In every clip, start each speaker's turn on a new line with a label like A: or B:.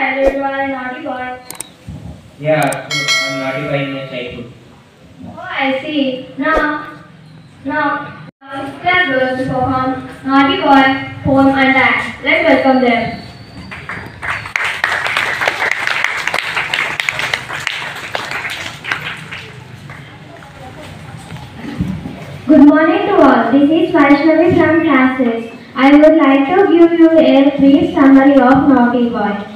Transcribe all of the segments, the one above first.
A: childhood you are a naughty boy.
B: Yeah, I'm naughty boy in my childhood.
A: Oh, I see. Now, now, um, fifth class girls to perform Naughty Boy, Poem and Act. Let's welcome them. Good morning to all. This is Vaishnavi from classes. I would like to give you a brief summary of Naughty Boy.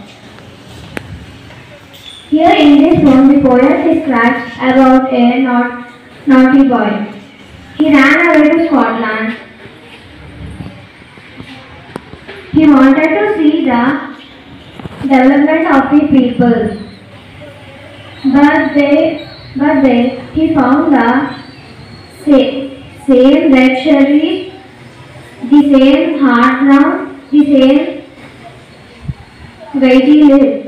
A: Here in this poem, the poet describes about a naughty boy. He ran away to Scotland. He wanted to see the development of the people. But they, but they, he found the same, same red the same hard ground, the same weighty lid.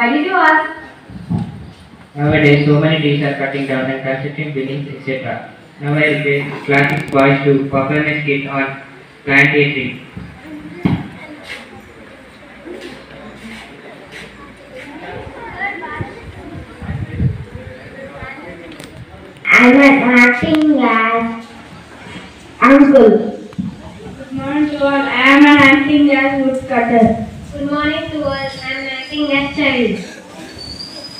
A: Why did you ask?
B: Nowadays, so many trees are cutting down and constructing buildings, etc. Now I request classic boys to perform a skit on plant a tree.
C: I'm acting as uncle.
A: Good morning to all. I am an acting as woodcutter.
C: Good morning to all. I'm acting as child.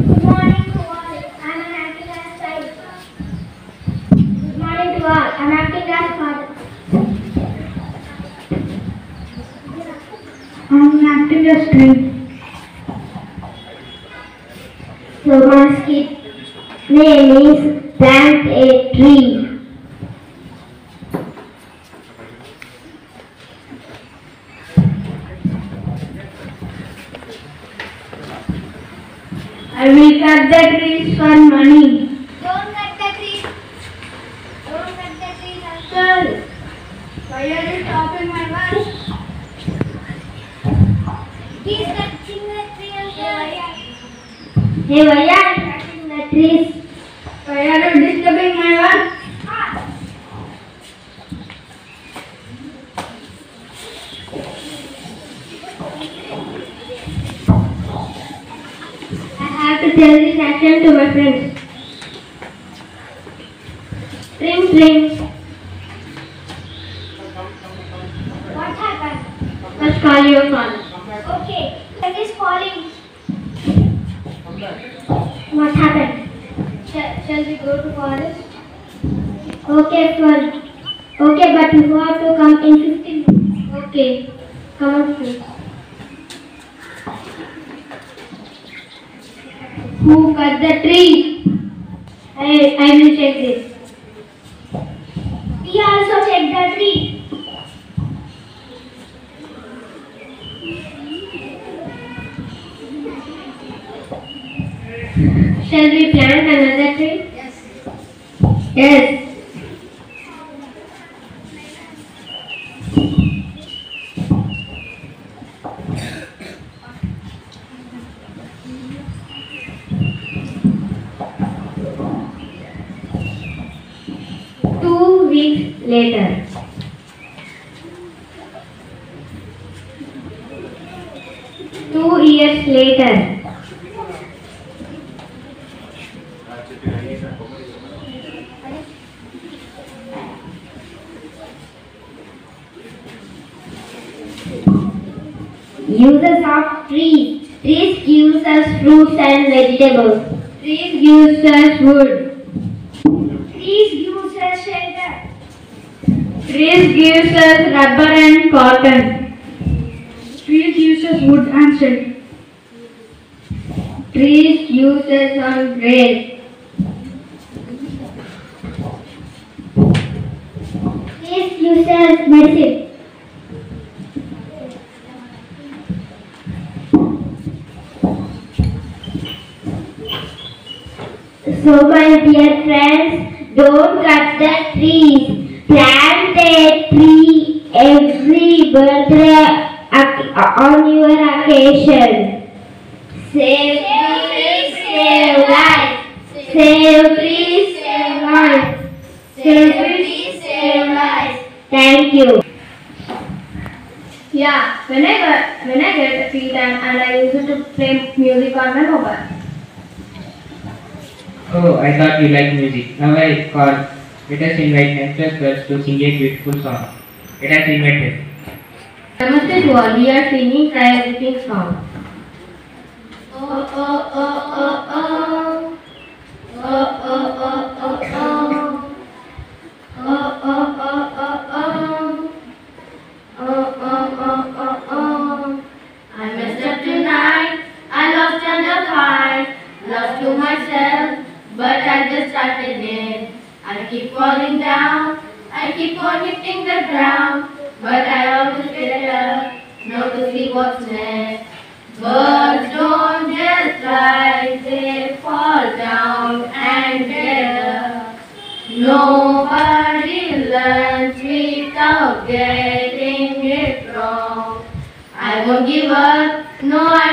C: Good morning to all. I'm an acting as child. Good morning to all. I'm acting as father. I'm acting as tree. So my skit name is plant a tree.
A: I will cut the trees for money.
C: Don't cut the tree. Don't cut the tree,
A: Sir, why are you stopping my?
C: He's cutting the tree, uncle. Hey, why are you cutting the trees?
A: Why are you disturbing my work?
C: I have to tell this action to my friends. Ring, ring. What happened?
A: Let's call your father.
C: Okay, that is calling. What happened?
A: Shall, we go to forest?
C: Okay, fine. Okay, but you have to come in 15 minutes.
A: Okay. Come on, please.
D: Who cut the tree? I, I will check this. We also check the tree. Shall we plant another tree? Yes. Yes. Two weeks later. Two years later. Uses of trees. Trees gives us fruits and vegetables. Trees gives us wood. Trees gives us shelter.
E: Trees gives us rubber and cotton.
D: Trees gives us wood and shelter.
E: Trees use us on rail.
D: Trees gives us medicine. So my dear friends, don't cut the trees. Plant a tree every birthday on your occasion. Save trees, save life. Save trees, save life. Save trees, save life. Thank you.
E: Yeah, when I when I get free time and I used to play music on my mobile.
B: Oh, I thought you liked music. Now I call. Let us invite Nectar Girls to sing a beautiful song. Let us invite them.
E: Namaste to all. We are singing Try Everything song.
D: Oh, oh, oh, oh, oh. Oh, oh, oh, oh, oh. Oh, oh, oh, oh, I keep falling down. I keep on hitting the ground, but I always get up. Know to see what's next. Birds don't just fly, they fall down and get up. Nobody learns without getting it wrong. I won't give up, no I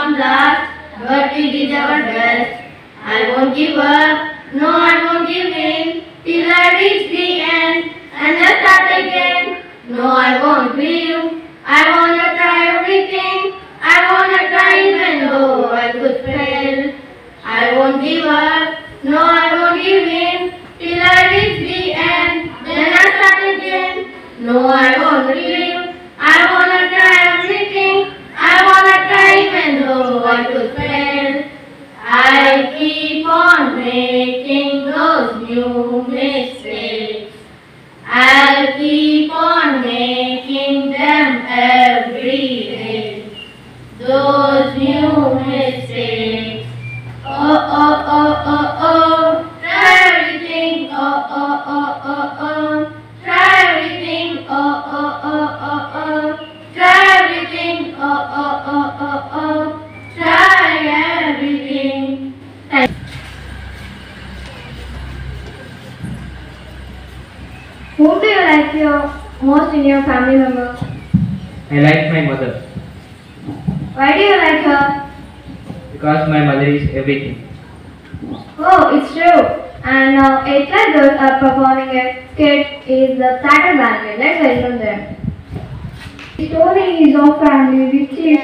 D: come last, but we did our best. I won't give up, no I won't give in, till I reach the end, and then start again. No I won't leave, I wanna try everything, I wanna try even though I could fail. I won't give up, no I won't give in, till I reach the end, then I start again. No I boy fail. I keep on making those new mistakes. I'll keep on making
F: them every day. Those new mistakes. Story is of family which is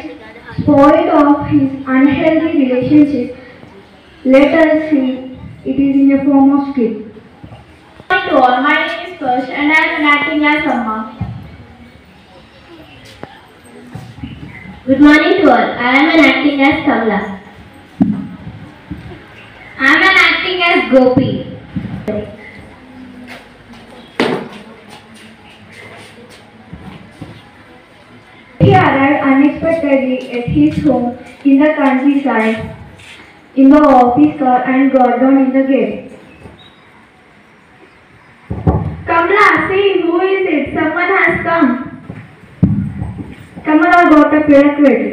F: spoiled of his unhealthy relationship. Let us see. It is in a form of skit.
G: Hi to all, my name is Persh and I am acting as Amma.
F: Good morning to all. I am an acting as Kamla. I am an acting as Gopi. He arrived unexpectedly at his home in the countryside in the office car and got down in the gate. Kamla, see who is it? Someone has come. Kamala got a plate ready.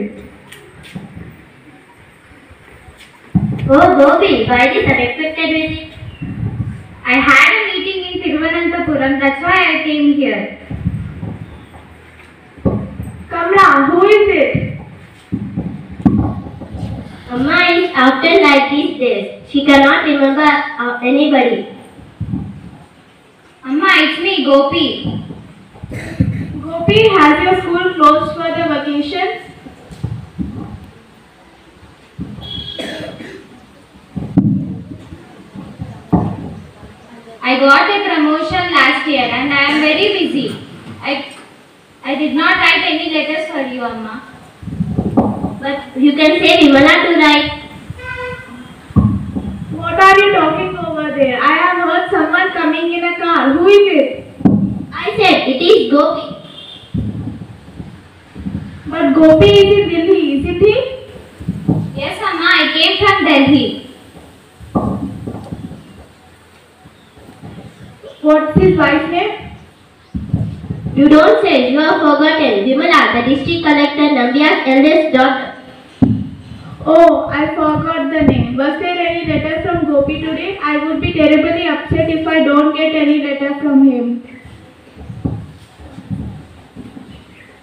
F: Oh, Gopi, why this unexpected visit? I had a meeting in Thiruvananthapuram, that's why I came here. Kamla, who is it?
H: Amma is often like these days. She cannot remember uh, anybody.
F: Amma, it's me, Gopi.
G: Gopi, has your school closed for the vacation?
F: I got a promotion last year and I am very busy. I, I did not write any letters for you, Amma.
H: But you can say Vimala to write.
G: What are you talking over there? I have heard someone coming in a car. Who is it?
H: I said it is Gopi.
G: But Gopi is in Delhi, isn't he?
F: Yes, Amma, I came from Delhi.
G: What's his wife's name?
H: You don't say, you have forgotten. Vimala, the district collector Nambia's eldest daughter.
G: Oh, I forgot the name. Was there any letter from Gopi today? I would be terribly upset if I don't get any letter from him.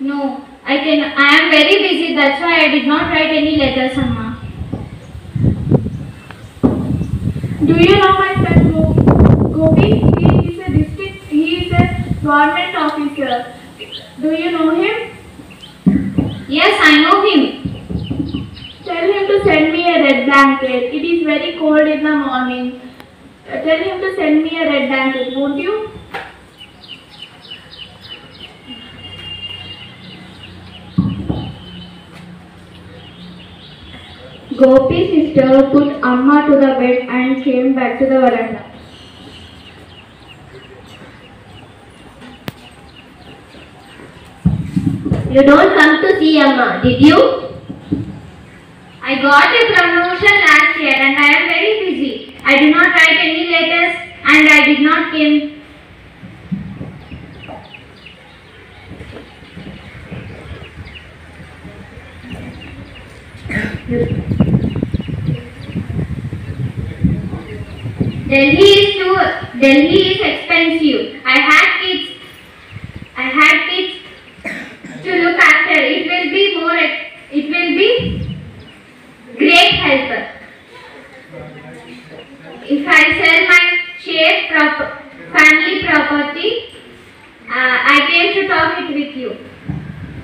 F: No, I can. I am very busy. That's why I did not write any letters, Amma.
G: Do you know my friend Go- Gopi? He is a district, he is a government officer. Do you know him?
F: Yes, I know him.
G: Tell him to send me a red blanket. It is very cold in the morning. Uh, tell him to send me a red blanket, won't you?
F: Gopi's sister put Amma to the bed and came back to the veranda.
H: You don't come to see Amma, did you?
F: I got a promotion last year and I am very busy. I did not write any letters and I did not came. Delhi is too. Delhi is expensive. I had kids. I had kids to look after. It will be more. It will be great helper. If I sell my share prop- family property, uh, I came to talk it with you.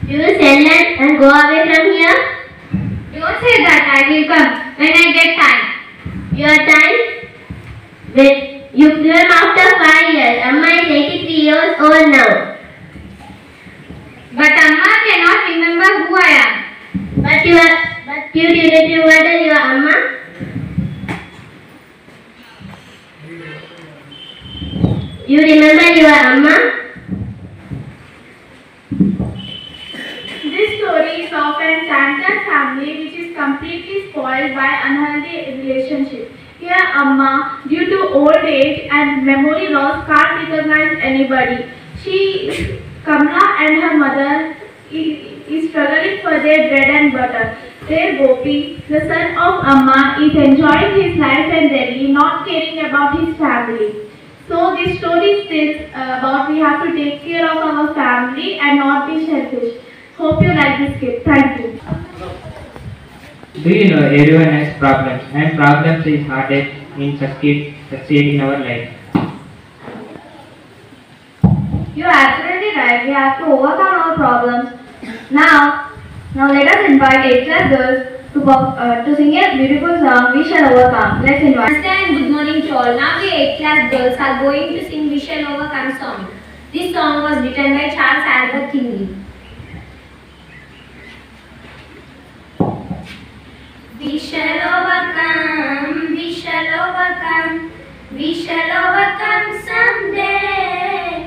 H: You will sell it and go away from here?
F: Don't say that. I will come when I get time.
H: Your time? When you came after five years. Amma is 83 years old now.
F: But Amma cannot remember who I am.
H: But you are, but you your Amma? You remember your Amma?
G: This story is of an enchanted family which is completely spoiled by unhealthy relationship. Here Amma, due to old age and memory loss, can't recognize anybody. She, Kamla and her mother is, struggling for their bread and butter. Their Gopi, the son of Amma, is enjoying his life in Delhi, not caring about his family.
D: So this story states uh, about we have to take care of our family and not be selfish. Hope you like this kid. Thank you.
B: Do you know everyone has problems and problems is hardest in succeed, succeed in our life.
E: You're absolutely right. We have to overcome our problems. Now, now let us invite eighth class girls to, perf- uh, to sing a beautiful song. We shall overcome. Let's invite.
F: Namaste and good morning to all. Now the 8th class girls are going to sing We Shall Overcome song. This song was written by Charles Albert Kingley. We shall overcome, we shall overcome, we shall overcome someday.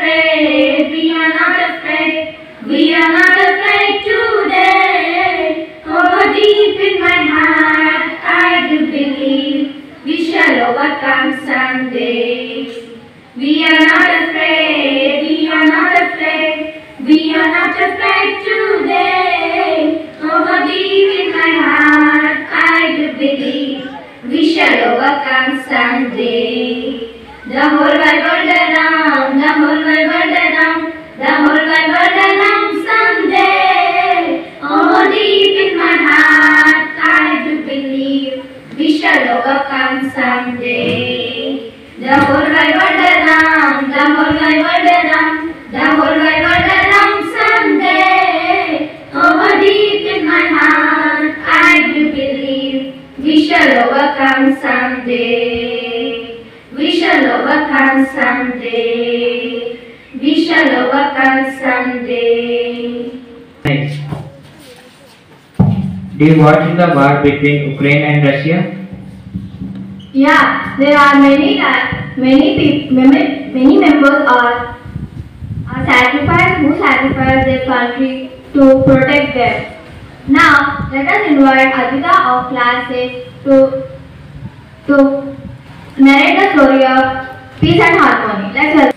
F: Afraid, we are not afraid, we are not someday. Deep in my heart, I do believe we shall overcome someday. We shall overcome someday. We shall overcome someday.
B: Do you watch the war between Ukraine and Russia?
E: Yeah, there are many ti- many people, many, members are, are sacrificed who sacrifice their country to protect them. Now, let us invite Adita of class 8 to, to narrate the story of peace and harmony. Let's help.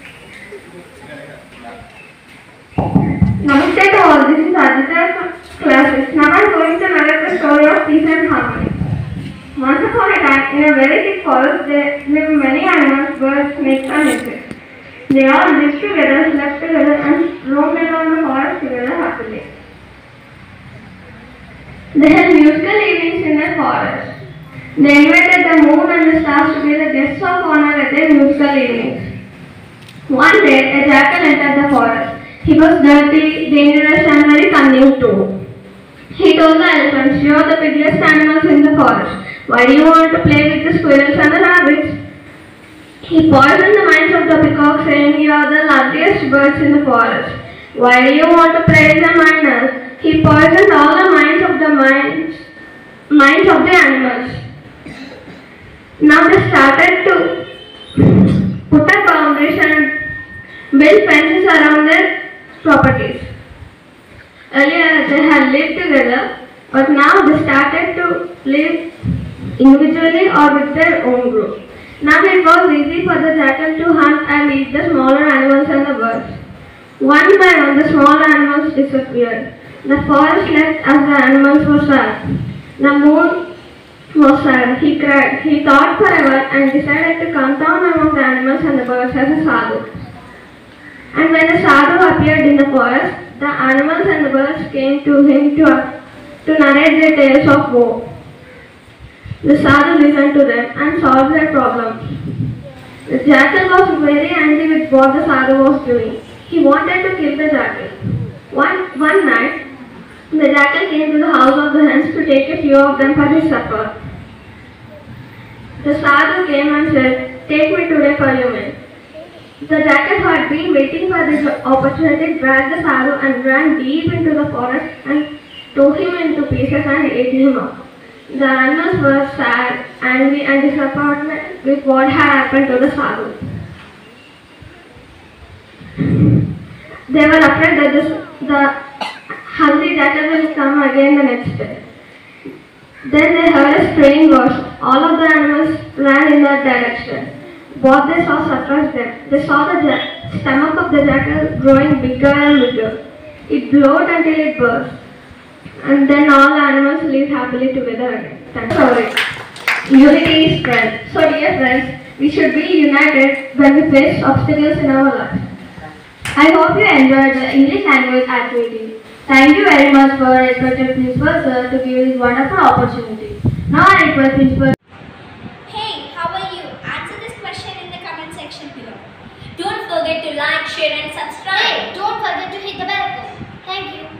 E: Namaste to all, this is from class 6. Now I am going to narrate the story of peace and harmony. Once upon a time, in a very thick forest, there lived many animals, birds, snakes, and insects. They all lived together, slept together, and roamed around the forest together happily. They had musical evenings in the forest. They invited the moon and the stars to be the guests of honor at their musical evenings. One day, a jackal entered the forest. He was dirty, dangerous, and very cunning too. He told the elephants, You are the biggest animals in the forest. Why do you want to play with the squirrels and the rabbits? He poisoned the minds of the peacocks, saying, You are the loveliest birds in the forest. Why do you want to praise the miners? He poisoned all the minds of the minds, minds of the animals. Now they started to put up boundaries and build fences around their properties. Earlier they had lived together, but now they started to live individually or with their own group. Now it was easy for the jackal to hunt and eat the smaller animals and the birds. One by one the smaller animals disappeared. The forest left as the animals were sad. The moon was sad. He cried. He thought forever and decided to come down among the animals and the birds as a sadhu. And when the sadhu appeared in the forest, the animals and the birds came to him to, to narrate their tales of woe. The sadhu listened to them and solved their problems. The jackal was very angry with what the sadhu was doing. He wanted to kill the jackal. One, one night, the jackal came to the house of the hens to take a few of them for his supper. The sadhu came and said, Take me today for your meal. The jackal had been waiting for this opportunity dragged the sadhu and ran deep into the forest and tore him into pieces and ate him up. The animals were sad, angry and disappointed with what had happened to the sadhu. They were afraid that this, the hungry jackal will come again the next day. Then they heard a strange voice. All of the animals ran in that direction. What they saw surprised them. They saw the stomach of the jackal growing bigger and bigger. It glowed until it burst. And then all animals live happily together again. That's story. Unity is strength. So dear friends, we should be united when we face obstacles in our lives. I hope you enjoyed the English language activity. Thank you very much for respected principal sir to give this wonderful opportunity. Now I request principal
F: Hey, how are you? Answer this question in the comment section below. Don't forget to like, share and subscribe. Hey, don't forget to hit the bell icon.